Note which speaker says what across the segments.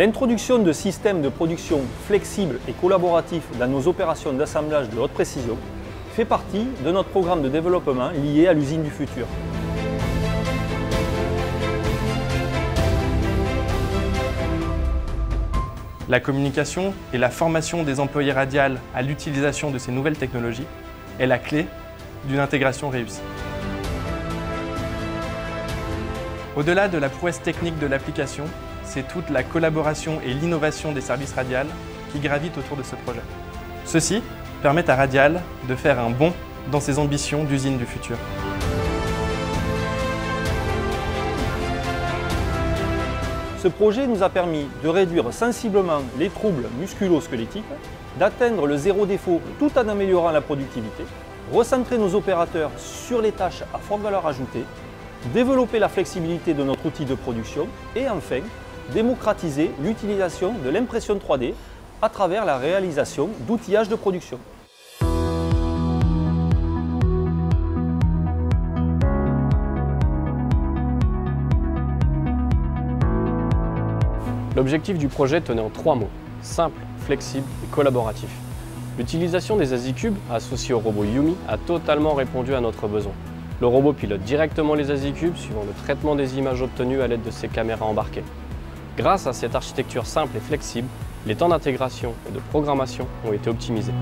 Speaker 1: L'introduction de systèmes de production flexibles et collaboratifs dans nos opérations d'assemblage de haute précision fait partie de notre programme de développement lié à l'usine du futur.
Speaker 2: La communication et la formation des employés radiales à l'utilisation de ces nouvelles technologies est la clé d'une intégration réussie. Au-delà de la prouesse technique de l'application, c'est toute la collaboration et l'innovation des services radiales qui gravitent autour de ce projet. Ceci permet à Radial de faire un bond dans ses ambitions d'usine du futur.
Speaker 1: Ce projet nous a permis de réduire sensiblement les troubles musculo-squelettiques, d'atteindre le zéro défaut tout en améliorant la productivité, recentrer nos opérateurs sur les tâches à forte valeur ajoutée, développer la flexibilité de notre outil de production et enfin démocratiser l'utilisation de l'impression 3D à travers la réalisation d'outillages de production.
Speaker 3: L'objectif du projet tenait en trois mots, simple, flexible et collaboratif. L'utilisation des AsiCubes, associés au robot Yumi, a totalement répondu à notre besoin. Le robot pilote directement les AsiCubes suivant le traitement des images obtenues à l'aide de ses caméras embarquées. Grâce à cette architecture simple et flexible, les temps d'intégration et de programmation ont été optimisés.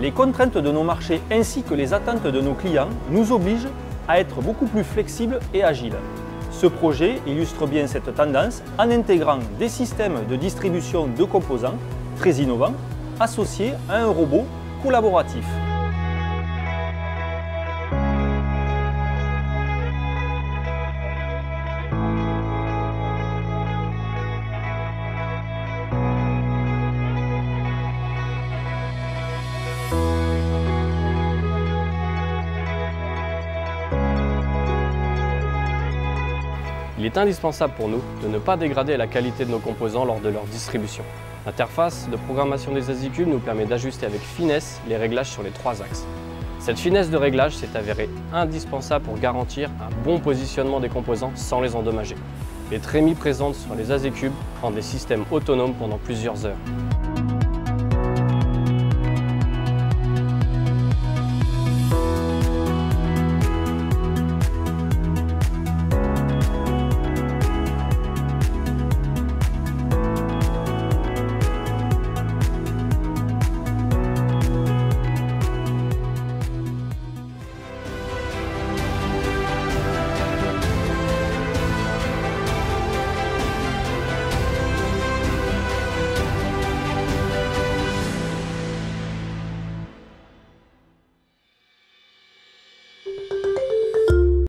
Speaker 1: Les contraintes de nos marchés ainsi que les attentes de nos clients nous obligent à être beaucoup plus flexibles et agiles. Ce projet illustre bien cette tendance en intégrant des systèmes de distribution de composants très innovants associés à un robot collaboratif.
Speaker 3: Il est indispensable pour nous de ne pas dégrader la qualité de nos composants lors de leur distribution. L'interface de programmation des AsiCubes nous permet d'ajuster avec finesse les réglages sur les trois axes. Cette finesse de réglage s'est avérée indispensable pour garantir un bon positionnement des composants sans les endommager. Les trémies présentes sur les AsiCubes rendent les systèmes autonomes pendant plusieurs heures.